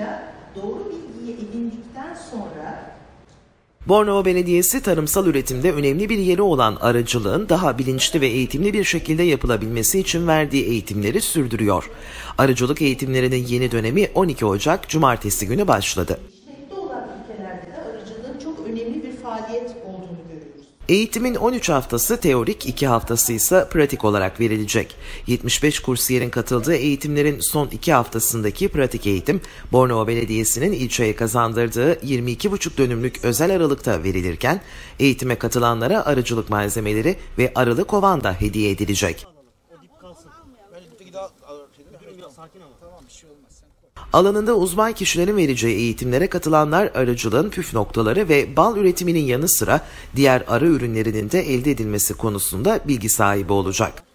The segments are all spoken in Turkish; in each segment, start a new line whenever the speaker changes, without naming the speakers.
Dolayısıyla doğru bilgiyi edindikten sonra
Bornova Belediyesi tarımsal üretimde önemli bir yeri olan aracılığın daha bilinçli ve eğitimli bir şekilde yapılabilmesi için verdiği eğitimleri sürdürüyor. Arıcılık eğitimlerinin yeni dönemi 12 Ocak Cumartesi günü başladı.
gelişmekte olan ülkelerde de arıcılığın çok önemli bir faaliyet olduğunu görüyoruz.
Eğitimin 13 haftası teorik, 2 haftası ise pratik olarak verilecek. 75 kursiyerin katıldığı eğitimlerin son 2 haftasındaki pratik eğitim, Bornova Belediyesi'nin ilçeye kazandırdığı 22,5 dönümlük özel aralıkta verilirken, eğitime katılanlara arıcılık malzemeleri ve arılı kovan da hediye edilecek. Alanında uzman kişilerin vereceği eğitimlere katılanlar arıcılığın püf noktaları ve bal üretiminin yanı sıra diğer arı ürünlerinin de elde edilmesi konusunda bilgi sahibi olacak.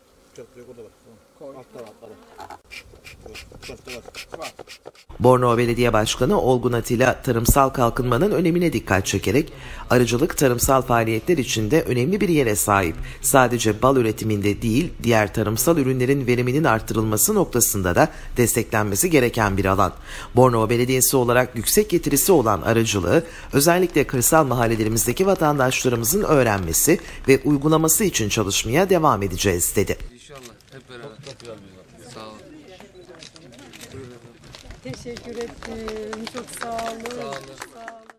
Bornova Belediye Başkanı Olgun Atilla tarımsal kalkınmanın önemine dikkat çekerek arıcılık tarımsal faaliyetler içinde önemli bir yere sahip. Sadece bal üretiminde değil diğer tarımsal ürünlerin veriminin arttırılması noktasında da desteklenmesi gereken bir alan. Bornova Belediyesi olarak yüksek getirisi olan arıcılığı özellikle kırsal mahallelerimizdeki vatandaşlarımızın öğrenmesi ve uygulaması için çalışmaya devam edeceğiz dedi.
İnşallah hep beraber. Sağ olun.
Teşekkür ettim. Çok sağ olun.
Sağ olun.
Sağ olun.